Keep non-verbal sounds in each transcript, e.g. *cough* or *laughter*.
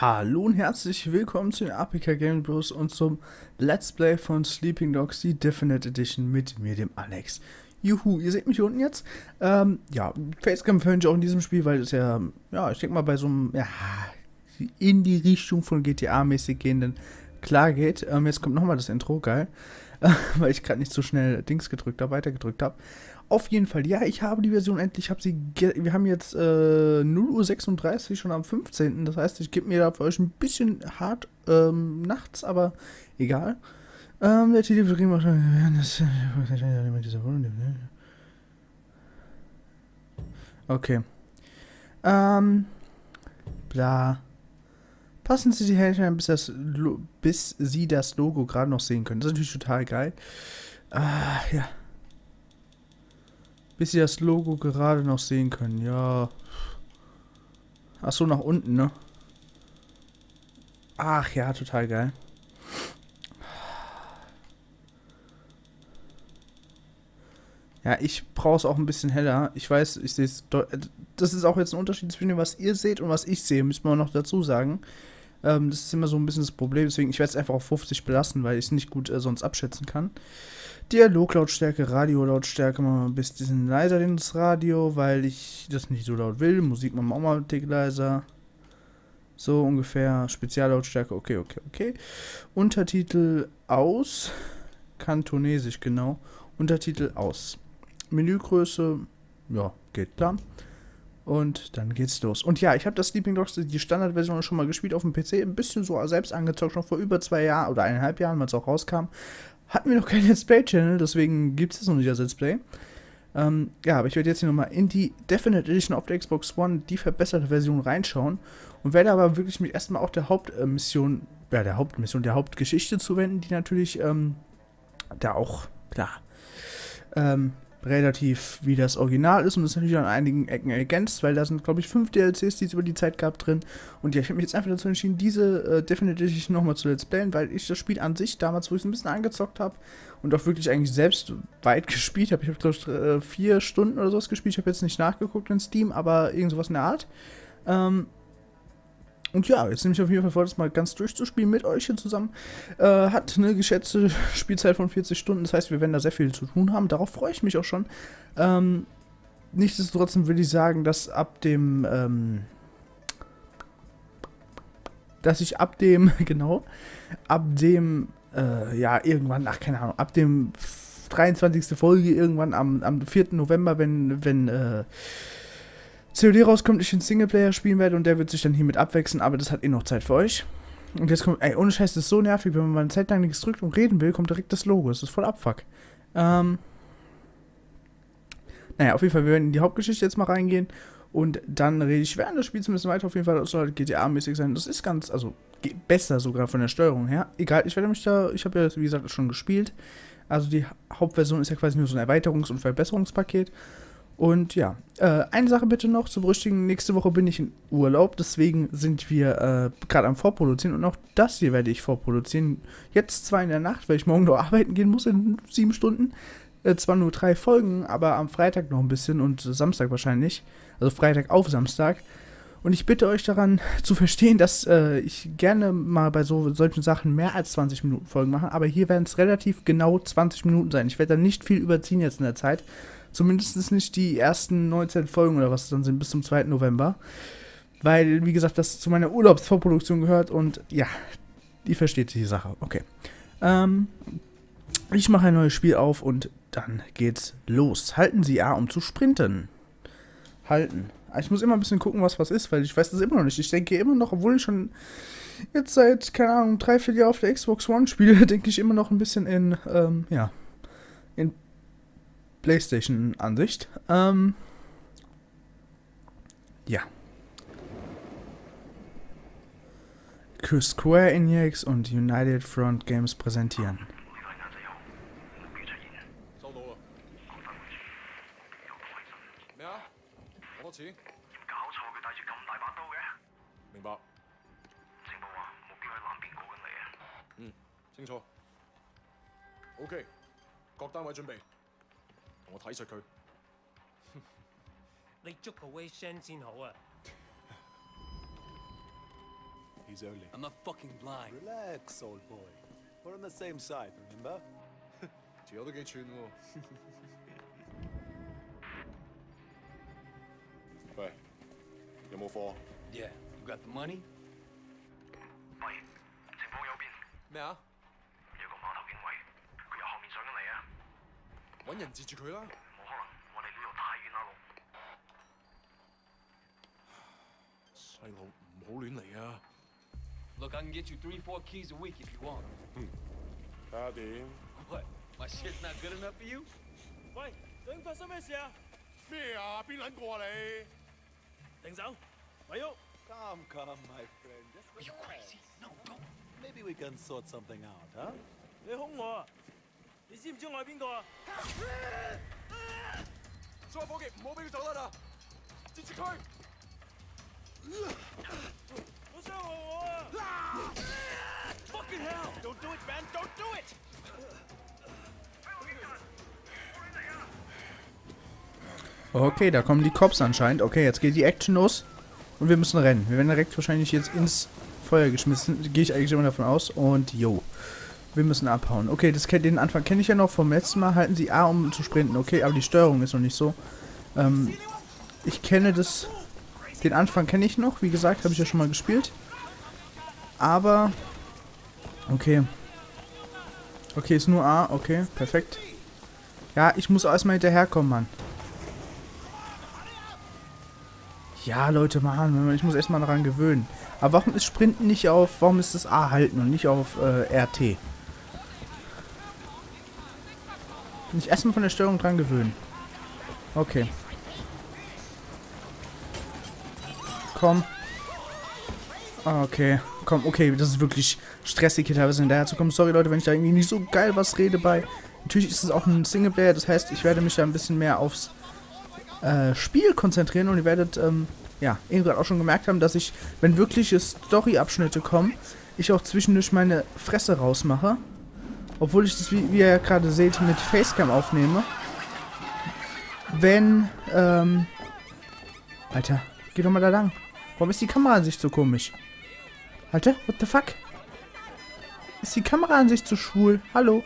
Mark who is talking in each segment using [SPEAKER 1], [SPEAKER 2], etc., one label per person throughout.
[SPEAKER 1] Hallo und herzlich willkommen zu den APK Game Bros und zum Let's Play von Sleeping Dogs, die Definite Edition mit mir, dem Alex. Juhu, ihr seht mich hier unten jetzt. Ähm, ja, Facecam verwende ich auch in diesem Spiel, weil es ja, ja, ich denke mal bei so einem, ja, in die Richtung von GTA-mäßig gehenden klar geht. Ähm, jetzt kommt nochmal das Intro, geil. *laughs* weil ich gerade nicht so schnell Dings gedrückt habe, weitergedrückt habe. Auf jeden Fall, ja, ich habe die Version endlich. Hab sie wir haben jetzt äh, 0.36 Uhr schon am 15. Das heißt, ich gebe mir da für euch ein bisschen hart ähm, nachts, aber egal. Ähm, der Titel wird wahrscheinlich. Okay. Ähm. Bla. Passen Sie die Händchen, bis, das, bis Sie das Logo gerade noch sehen können. Das ist natürlich total geil. Ah, ja. Bis Sie das Logo gerade noch sehen können. Ja. Achso, nach unten, ne? Ach ja, total geil. Ja, ich brauche es auch ein bisschen heller. Ich weiß, ich sehe es. Das ist auch jetzt ein Unterschied zwischen dem, was ihr seht und was ich sehe, müssen wir noch dazu sagen. Ähm, das ist immer so ein bisschen das Problem, deswegen ich werde es einfach auf 50 belassen, weil ich es nicht gut äh, sonst abschätzen kann. Dialoglautstärke, Radiolautstärke machen wir ein bisschen leiser das Radio, weil ich das nicht so laut will. Musik machen wir auch mal ein Tick leiser. So ungefähr. Speziallautstärke, okay, okay, okay. Untertitel aus. Kantonesisch, genau. Untertitel aus. Menügröße, ja, geht klar. Und dann geht's los. Und ja, ich habe das Sleeping Dogs, die Standardversion schon mal gespielt auf dem PC. Ein bisschen so selbst angezockt, schon vor über zwei Jahren oder eineinhalb Jahren, als es auch rauskam. Hatten wir noch keinen Let's Play-Channel, deswegen gibt es noch nicht als Let's Play. Ähm, ja, aber ich werde jetzt hier nochmal in die Definite Edition auf der Xbox One, die verbesserte Version, reinschauen. Und werde aber wirklich mich erstmal auch der Hauptmission, ja, der Hauptmission, der Hauptgeschichte zuwenden, die natürlich ähm, da auch, klar, ähm, relativ wie das Original ist und ist natürlich an einigen Ecken ergänzt, weil da sind, glaube ich, fünf DLCs, die es über die Zeit gab, drin. Und ja, ich habe mich jetzt einfach dazu entschieden, diese äh, definitiv nochmal zu Let's Playen, weil ich das Spiel an sich damals, wo ich es ein bisschen angezockt habe und auch wirklich eigentlich selbst weit gespielt habe. Ich habe, glaube ich, äh, vier Stunden oder sowas gespielt. Ich habe jetzt nicht nachgeguckt in Steam, aber irgend sowas in der Art. Ähm, und ja, jetzt nehme ich auf jeden Fall vor, das mal ganz durchzuspielen mit euch hier zusammen. Äh, hat eine geschätzte *laughs* Spielzeit von 40 Stunden, das heißt, wir werden da sehr viel zu tun haben. Darauf freue ich mich auch schon. Ähm, nichtsdestotrotz will ich sagen, dass ab dem, ähm, dass ich ab dem, *laughs* genau, ab dem, äh, ja, irgendwann, ach, keine Ahnung, ab dem 23. Folge irgendwann am, am 4. November, wenn, wenn, äh, COD rauskommt, ich den Singleplayer spielen werde und der wird sich dann hiermit abwechseln, aber das hat eh noch Zeit für euch. Und jetzt kommt, ey, ohne Scheiß, das ist so nervig, wenn man mal eine Zeit lang nichts drückt und reden will, kommt direkt das Logo. Das ist voll Abfuck. Ähm. Naja, auf jeden Fall, wir werden in die Hauptgeschichte jetzt mal reingehen und dann rede ich während des Spiels ein bisschen weiter. Auf jeden Fall, das soll halt GTA-mäßig sein. Das ist ganz, also besser sogar von der Steuerung her. Egal, ich werde mich da, ich habe ja, wie gesagt, schon gespielt. Also die Hauptversion ist ja quasi nur so ein Erweiterungs- und Verbesserungspaket. Und ja, äh, eine Sache bitte noch zu berüchtigen. Nächste Woche bin ich in Urlaub, deswegen sind wir äh, gerade am Vorproduzieren und auch das hier werde ich vorproduzieren. Jetzt zwar in der Nacht, weil ich morgen noch arbeiten gehen muss in sieben Stunden. Äh, zwar nur drei Folgen, aber am Freitag noch ein bisschen und Samstag wahrscheinlich. Also Freitag auf Samstag. Und ich bitte euch daran *laughs* zu verstehen, dass äh, ich gerne mal bei so solchen Sachen mehr als 20 Minuten Folgen mache, aber hier werden es relativ genau 20 Minuten sein. Ich werde da nicht viel überziehen jetzt in der Zeit. Zumindest nicht die ersten 19 Folgen oder was es dann sind bis zum 2. November. Weil, wie gesagt, das zu meiner Urlaubsvorproduktion gehört und ja, die versteht die Sache. Okay. Ähm, ich mache ein neues Spiel auf und dann geht's los. Halten Sie A, um zu sprinten. Halten. Ich muss immer ein bisschen gucken, was was ist, weil ich weiß das immer noch nicht. Ich denke immer noch, obwohl ich schon jetzt seit, keine Ahnung, drei, vier Jahren auf der Xbox One spiele, *laughs* denke ich immer noch ein bisschen in, ähm, ja, in PlayStation-Ansicht. Ähm, ja. Square Enix und United Front Games präsentieren.
[SPEAKER 2] OK，各单位准备。 我睇实佢。
[SPEAKER 3] 你捉个 Wei Shen 先好啊！
[SPEAKER 2] keys only.
[SPEAKER 3] I'm not fucking blind.
[SPEAKER 4] Relax, old boy. We're on the same side, remember? *laughs*
[SPEAKER 2] 条友都几串喎。喂，有冇货？
[SPEAKER 3] Yeah, *laughs* you got the money?
[SPEAKER 5] 喂，前方右边
[SPEAKER 2] 咩啊？
[SPEAKER 5] 有个码头警卫，佢由后面上紧嚟啊！
[SPEAKER 2] 揾人截住佢啦！
[SPEAKER 5] 细路
[SPEAKER 2] 唔好乱嚟啊！
[SPEAKER 3] Look, I can get you three, four keys a week if you want.
[SPEAKER 2] 睇下点？
[SPEAKER 3] What? My shit's not good enough for you?
[SPEAKER 6] 喂，究竟发生咩事啊？
[SPEAKER 2] 咩啊？边撚个啊你？
[SPEAKER 6] 停手，咪喐！
[SPEAKER 4] Come, come, my friend. Just
[SPEAKER 3] Are you
[SPEAKER 4] relax.
[SPEAKER 3] crazy? No, don't.
[SPEAKER 4] Maybe we can sort something out, huh?
[SPEAKER 6] 你凶我啊！你知唔知我系边个啊？
[SPEAKER 2] 所有伙计唔好俾佢走得啦！截住佢！
[SPEAKER 6] Fucking hell! Don't do it, man! Don't do it!
[SPEAKER 1] Okay, da kommen die Cops anscheinend. Okay, jetzt geht die Action los. Und wir müssen rennen. Wir werden direkt wahrscheinlich jetzt ins Feuer geschmissen. Gehe ich eigentlich immer davon aus. Und jo. Wir müssen abhauen. Okay, das, den Anfang kenne ich ja noch vom letzten Mal. Halten Sie A, um zu sprinten. Okay, aber die Steuerung ist noch nicht so. Ähm, ich kenne das den Anfang kenne ich noch. Wie gesagt, habe ich ja schon mal gespielt. Aber... Okay. Okay, ist nur A. Okay, perfekt. Ja, ich muss erstmal hinterherkommen, Mann. Ja, Leute, Mann, ich muss erstmal daran gewöhnen. Aber warum ist Sprinten nicht auf, warum ist das A halten und nicht auf äh, RT? Nicht erstmal von der Steuerung dran gewöhnen. Okay. Komm. Ah, Okay, komm, okay, das ist wirklich stressig hier teilweise hinterher zu kommen. Sorry Leute, wenn ich da irgendwie nicht so geil was rede bei. Natürlich ist es auch ein Singleplayer, das heißt, ich werde mich da ein bisschen mehr aufs äh, Spiel konzentrieren und ihr werdet, ähm, ja, eben gerade auch schon gemerkt haben, dass ich, wenn wirkliche Story-Abschnitte kommen, ich auch zwischendurch meine Fresse rausmache. Obwohl ich das, wie, wie ihr ja gerade seht, mit Facecam aufnehme. Wenn, ähm, Alter, geh doch mal da lang. Warum ist die Kameraansicht so komisch? Alter, what the fuck? Ist die Kameraansicht so schwul? Hallo?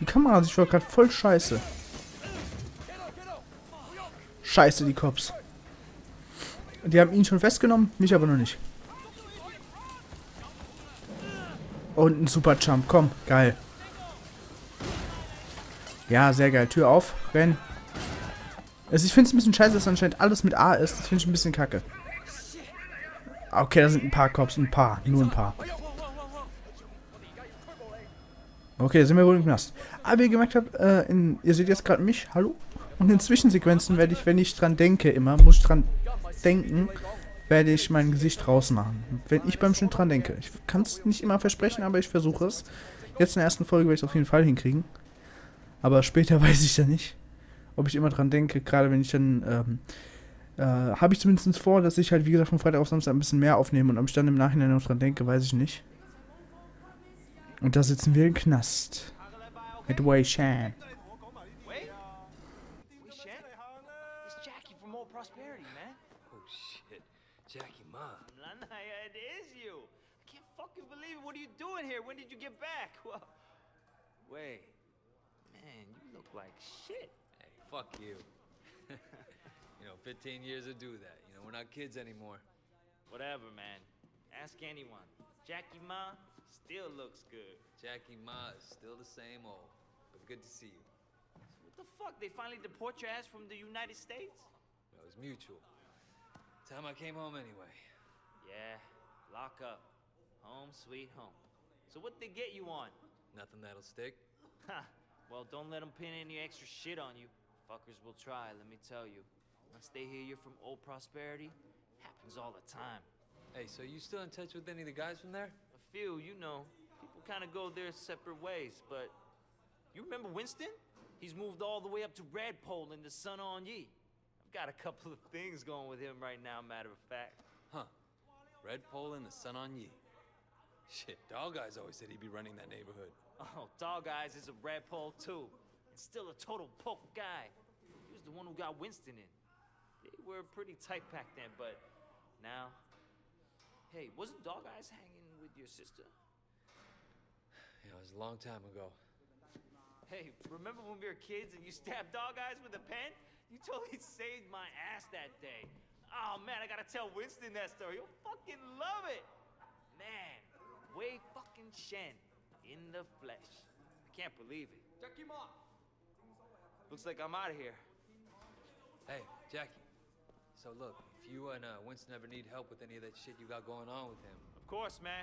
[SPEAKER 1] Die Kameraansicht war gerade voll scheiße. Scheiße, die Cops. Die haben ihn schon festgenommen, mich aber noch nicht. Und ein super Jump, komm, geil. Ja, sehr geil. Tür auf, renn. Also ich finde es ein bisschen scheiße, dass anscheinend alles mit A ist. Das finde ich ein bisschen kacke. Okay, da sind ein paar Cops, ein paar, nur ein paar. Okay, sind wir wohl im Knast. Aber wie ihr gemerkt habt, äh, in, ihr seht jetzt gerade mich, hallo? Und in Zwischensequenzen werde ich, wenn ich dran denke immer, muss ich dran denken, werde ich mein Gesicht rausmachen. Wenn ich beim Schnitt dran denke. Ich kann es nicht immer versprechen, aber ich versuche es. Jetzt in der ersten Folge werde ich es auf jeden Fall hinkriegen. Aber später *laughs* weiß ich ja nicht, ob ich immer dran denke. Gerade wenn ich dann, ähm, äh, habe ich zumindest vor, dass ich halt, wie gesagt, von Freitag auf Samstag ein bisschen mehr aufnehme. Und ob ich dann im Nachhinein noch dran denke, weiß ich nicht. Und da sitzen wir im Knast. Mit Wei Shan.
[SPEAKER 3] Oh.
[SPEAKER 6] What are you doing here? When did you get back? Well, wait, man, you look like shit.
[SPEAKER 3] Hey, fuck you. *laughs* you know, 15 years to do that. You know, we're not kids anymore.
[SPEAKER 6] Whatever, man. Ask anyone. Jackie Ma still looks good.
[SPEAKER 3] Jackie Ma is still the same old. But good to see you.
[SPEAKER 6] What the fuck? They finally deport your ass from the United States?
[SPEAKER 3] It was mutual. Time I came home anyway.
[SPEAKER 6] Yeah, lock up. Home sweet home. So what they get you on?
[SPEAKER 3] Nothing that'll stick.
[SPEAKER 6] Ha! *laughs* Well, don't let them pin any extra shit on you. Fuckers will try, let me tell you. Once they hear you're from Old Prosperity, happens all the time.
[SPEAKER 3] Hey, so you still in touch with any of the guys from there?
[SPEAKER 6] A few, you know, people kind of go their separate ways, but you remember Winston? He's moved all the way up to Redpole in the Sun on Ye. I've got a couple of things going with him right now, matter of fact.
[SPEAKER 3] Huh. Red Pole and the Sun on Yi. Shit, Dog Eyes always said he'd be running that neighborhood.
[SPEAKER 6] Oh, Dog Eyes is a Redpole too, and still a total poke guy. He was the one who got Winston in. They were pretty tight back then, but now Hey, wasn't Dog Eyes hanging with your sister?
[SPEAKER 3] Yeah, it was a long time ago.
[SPEAKER 6] Hey, remember when we were kids and you stabbed Dog Eyes with a pen? You totally saved my ass that day. Oh man, I gotta tell Winston that story. He'll fucking love it. Man, way fucking Shen in the flesh. I can't believe it. Jackie, looks like I'm out of here.
[SPEAKER 3] Hey, Jackie. So look, if you and uh, Winston ever need help with any of that shit you got going on with him,
[SPEAKER 6] Of course, man.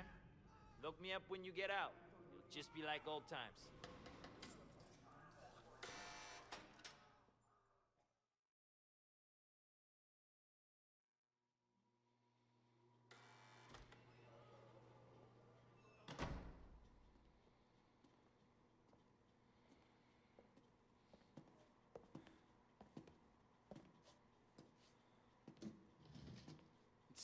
[SPEAKER 6] Look me up when you get out. It'll just be like old times.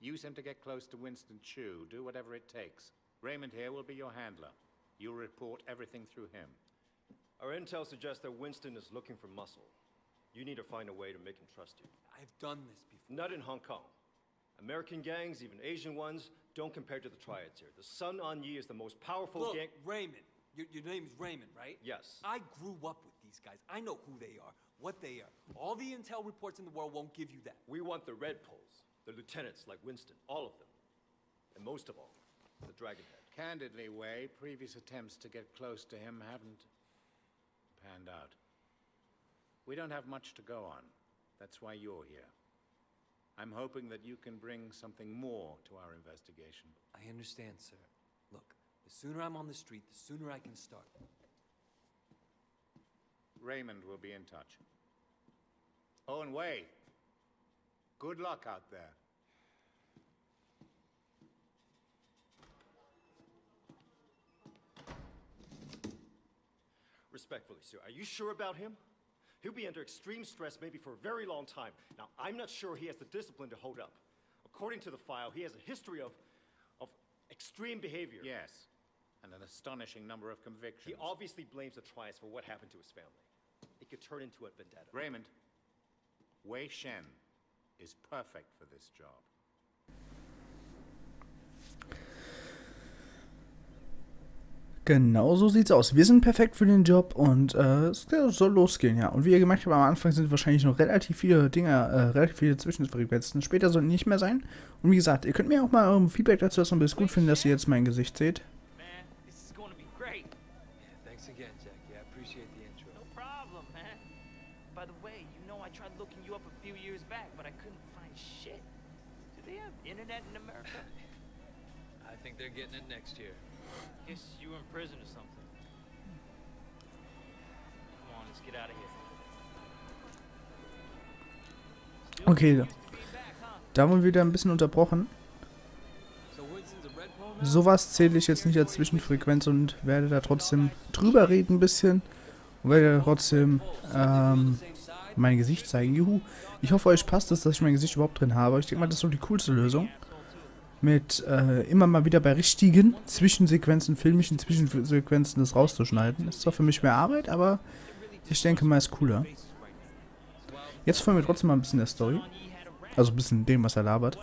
[SPEAKER 7] Use him to get close to Winston Chu. Do whatever it takes. Raymond here will be your handler. You'll report everything through him.
[SPEAKER 8] Our intel suggests that Winston is looking for muscle. You need to find a way to make him trust you.
[SPEAKER 3] I've done this before.
[SPEAKER 8] Not in Hong Kong. American gangs, even Asian ones, don't compare to the triads here. The Sun On Yi is the most powerful
[SPEAKER 3] Look,
[SPEAKER 8] gang.
[SPEAKER 3] Raymond. Your, your name is Raymond, right?
[SPEAKER 8] Yes.
[SPEAKER 3] I grew up with these guys. I know who they are, what they are. All the intel reports in the world won't give you that.
[SPEAKER 8] We want the Red Poles, the lieutenants like Winston, all of them. And most of all, the Dragonhead.
[SPEAKER 7] Candidly, Way, previous attempts to get close to him haven't panned out. We don't have much to go on. That's why you're here. I'm hoping that you can bring something more to our investigation.
[SPEAKER 3] I understand, sir. Look, the sooner I'm on the street, the sooner I can start.
[SPEAKER 7] Raymond will be in touch. Oh, and Wei, good luck out there.
[SPEAKER 8] Respectfully, sir, are you sure about him? He'll be under extreme stress maybe for a very long time. Now, I'm not sure he has the discipline to hold up. According to the file, he has a history of, of extreme behavior.
[SPEAKER 7] Yes, and an astonishing number of convictions.
[SPEAKER 8] He obviously blames the Trias for what happened to his family. It could turn into a vendetta.
[SPEAKER 7] Raymond, Wei Shen is perfect for this job.
[SPEAKER 1] Genau so sieht's aus. Wir sind perfekt für den Job und äh, es soll losgehen, ja. Und wie ihr gemerkt habt, am Anfang sind wahrscheinlich noch relativ viele Dinge, äh, relativ viele Zwischenfrequenzen. Später sollen nicht mehr sein. Und wie gesagt, ihr könnt mir auch mal eurem Feedback dazu lassen, ob ihr es gut findet, dass ihr jetzt mein Gesicht seht.
[SPEAKER 3] They're getting it next year.
[SPEAKER 6] Guess you were in prison or something. Come on, let's get out of here.
[SPEAKER 1] Okay, da wurden wir wieder ein bisschen unterbrochen. Sowas zähle ich jetzt nicht als Zwischenfrequenz und werde da trotzdem drüber reden ein bisschen. Und werde da trotzdem ähm, mein Gesicht zeigen. Juhu. Ich hoffe, euch passt es, dass ich mein Gesicht überhaupt drin habe. Ich denke mal, das ist so die coolste Lösung. Mit äh, immer mal wieder bei richtigen Zwischensequenzen, filmischen Zwischensequenzen das rauszuschneiden. Ist zwar für mich mehr Arbeit, aber ich denke mal, ist cooler. Jetzt folgen wir trotzdem mal ein bisschen der Story. Also ein bisschen dem, was er labert.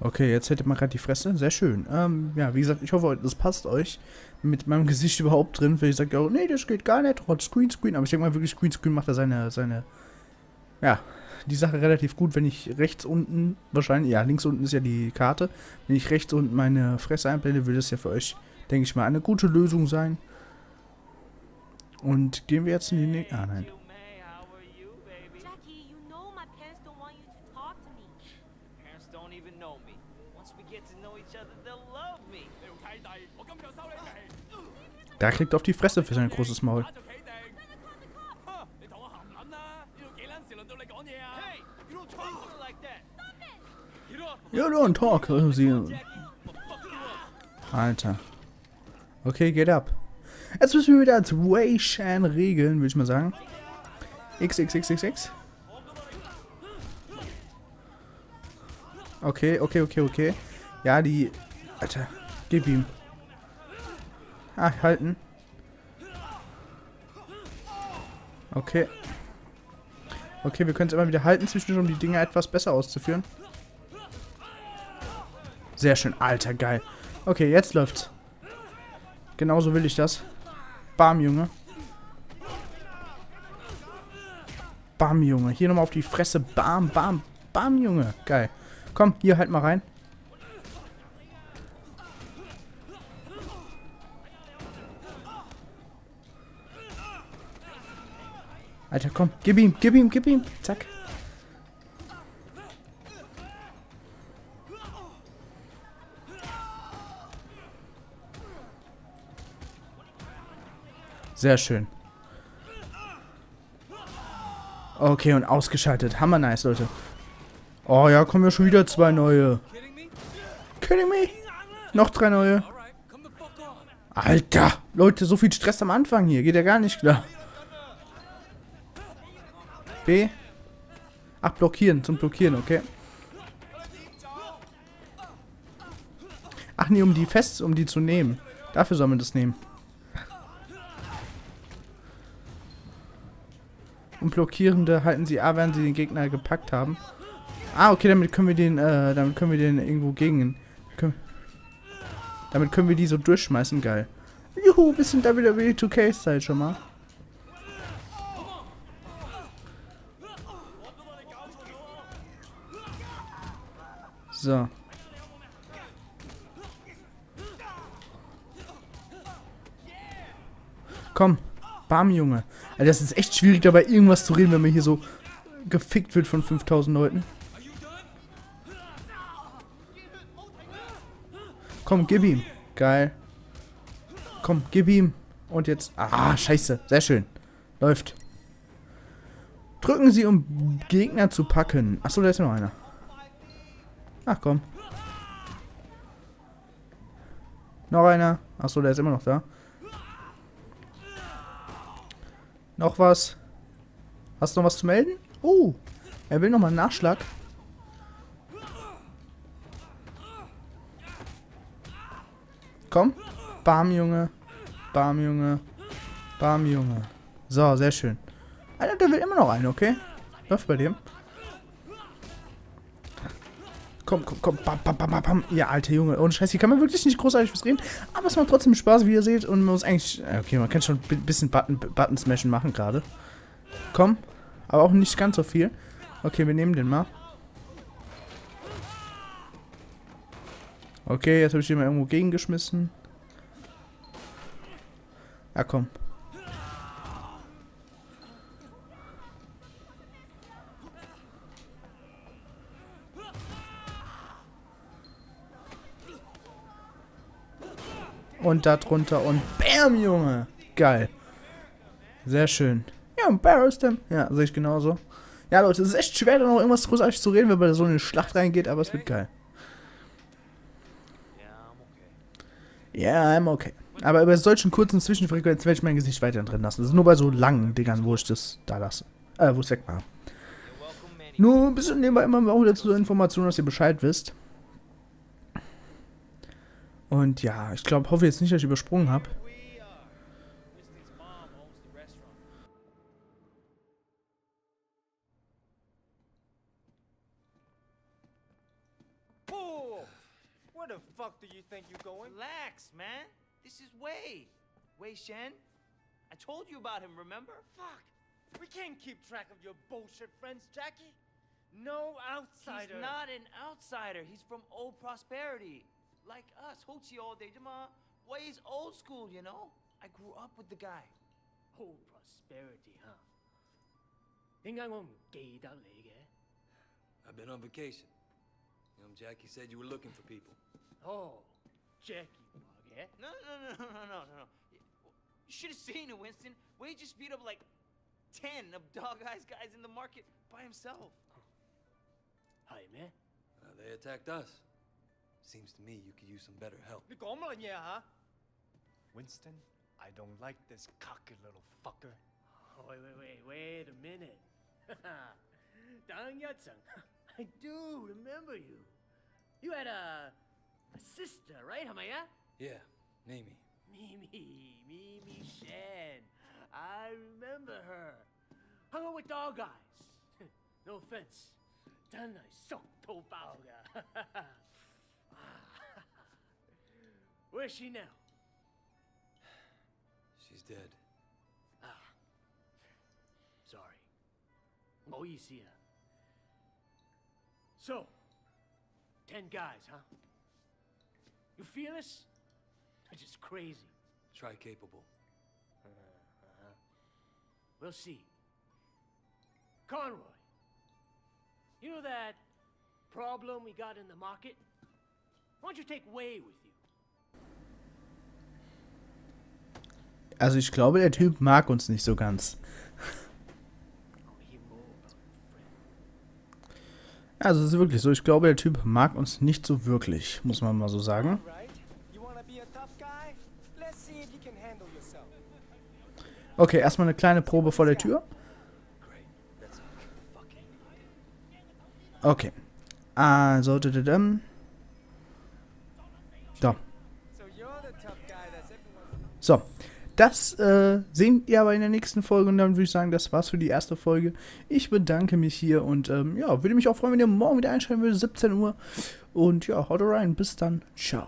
[SPEAKER 1] Okay, jetzt hätte man gerade die Fresse. Sehr schön. Ähm, ja, wie gesagt, ich hoffe, das passt euch mit meinem *laughs* Gesicht überhaupt drin. Wenn ich sage, oh, nee, das geht gar nicht, trotz Greenscreen. Aber ich denke mal, wirklich Greenscreen macht da seine, seine, ja, die Sache relativ gut, wenn ich rechts unten, wahrscheinlich, ja, links unten ist ja die Karte. Wenn ich rechts unten meine Fresse einblende, würde das ja für euch, denke ich mal, eine gute Lösung sein. Und gehen wir jetzt in die nächste. Ah, nein. Da kriegt auf die Fresse für sein großes Maul.
[SPEAKER 6] You don't talk
[SPEAKER 1] sie. Alter. Okay, geht ab. Jetzt müssen wir wieder als Wei Shan regeln, würde ich mal sagen. XXXXX. Okay, okay, okay, okay. Ja, die... Alter, gib ihm. Ah, halten. Okay. Okay, wir können es immer wieder halten zwischendurch, um die Dinge etwas besser auszuführen. Sehr schön. Alter, geil. Okay, jetzt läuft's. Genauso will ich das. Bam, Junge. Bam, Junge. Hier nochmal auf die Fresse. Bam, bam, bam, Junge. Geil. Komm, hier halt mal rein. Alter, komm. Gib ihm, gib ihm, gib ihm. Zack. Sehr schön. Okay, und ausgeschaltet. Hammer nice, Leute. Oh ja, kommen ja schon wieder zwei neue. Kidding me? Noch drei neue. Alter, Leute, so viel Stress am Anfang hier. Geht ja gar nicht klar. B. Ach, blockieren, zum Blockieren, okay. Ach nee, um die fest, um die zu nehmen. Dafür soll man das nehmen. Und Blockierende halten sie A, während sie den Gegner gepackt haben. Ah, okay, damit können wir den, äh, damit können wir den irgendwo gegen. Können, damit können wir die so durchschmeißen, geil. Juhu, bisschen WWE 2K-Style schon mal. So. Komm. Bam, Junge. Alter, das ist echt schwierig dabei irgendwas zu reden, wenn man hier so gefickt wird von 5000 Leuten. Komm, gib ihm. Geil. Komm, gib ihm. Und jetzt... Ah, scheiße. Sehr schön. Läuft. Drücken Sie, um Gegner zu packen. Achso, da ist noch einer. Ach, komm. Noch einer. Achso, der ist immer noch da. Noch was? Hast du noch was zu melden? Oh, er will nochmal einen Nachschlag. Komm. Bam, Junge. Bam, Junge. Bam, Junge. So, sehr schön. Alter, der will immer noch einen, okay? Läuft bei dem. Komm, komm, komm. Bam, bam, bam, bam, bam. Ja, alter Junge. Und Scheiße, hier kann man wirklich nicht großartig was reden. Aber es macht trotzdem Spaß, wie ihr seht. Und man muss eigentlich... Okay, man kann schon ein bisschen Button, Button Smashen machen gerade. Komm. Aber auch nicht ganz so viel. Okay, wir nehmen den mal. Okay, jetzt habe ich den mal irgendwo gegengeschmissen. Ja, komm. Und da drunter und BAM, Junge! Geil. Sehr schön. Ja, embarrassed him. Ja, sehe ich genauso. Ja, Leute, es ist echt schwer, da noch irgendwas großartig zu reden, wenn man so in eine Schlacht reingeht, aber es wird geil. Ja, I'm okay. Aber bei solchen kurzen Zwischenfrequenzen werde ich mein Gesicht weiterhin drin lassen. Das ist nur bei so langen Dingern, wo ich das da lasse. Äh, wo es weg war. Nur ein bisschen nebenbei immer auch wieder zur Information, dass ihr Bescheid wisst. Und ja, ich glaube, hoffe jetzt nicht, dass ich übersprungen habe.
[SPEAKER 6] Where the fuck do you think you're going? Relax, man. This is Wei. Wei Shen. I told you about him, remember?
[SPEAKER 9] Fuck! We can't keep track of your bullshit friends, Jackie. No outsider.
[SPEAKER 6] He's not an outsider. He's from old prosperity like us, hoochie all day. Jama, ways old school, you know? I grew up with the guy.
[SPEAKER 9] Oh, prosperity, huh?
[SPEAKER 3] I've been on vacation. Young Jackie said you were looking for people.
[SPEAKER 9] Oh, Jackie? Eh?
[SPEAKER 6] No, no, no, no, no, no, no. You should have seen it, Winston. Wade just beat up like 10 of Dog Eyes guys in the market by himself.
[SPEAKER 9] Hi, man.
[SPEAKER 3] Uh, they attacked us. Seems to me you could use some better help.
[SPEAKER 9] 你讲乜嘢吓？Winston, I don't like this cocky little fucker. Wait, wait, wait, wait a minute. *laughs* 等一阵 *laughs* I do remember you. You had a, a sister, right? 系咪啊
[SPEAKER 3] Yeah, Mimi.
[SPEAKER 9] Mimi, Mimi Shan. I remember her. Hung out with dog eyes. *laughs* no offense. 真系熟到爆㗎。 Where's she now?
[SPEAKER 3] She's dead.
[SPEAKER 9] Ah. Sorry. Oh, Moisia. So, ten guys, huh? You feel us? It's just crazy.
[SPEAKER 3] Try capable.
[SPEAKER 9] Uh -huh. We'll see. Conroy. You know that problem we got in the market? Why don't you take Way with you?
[SPEAKER 1] Also ich glaube, der Typ mag uns nicht so ganz. Also es ist wirklich so, ich glaube, der Typ mag uns nicht so wirklich, muss man mal so sagen. Okay, erstmal eine kleine Probe vor der Tür. Okay. Also, das äh, sehen ihr aber in der nächsten Folge und dann würde ich sagen, das war's für die erste Folge. Ich bedanke mich hier und ähm, ja, würde mich auch freuen, wenn ihr morgen wieder einschalten würdet, 17 Uhr. Und ja, haut rein, bis dann, ciao.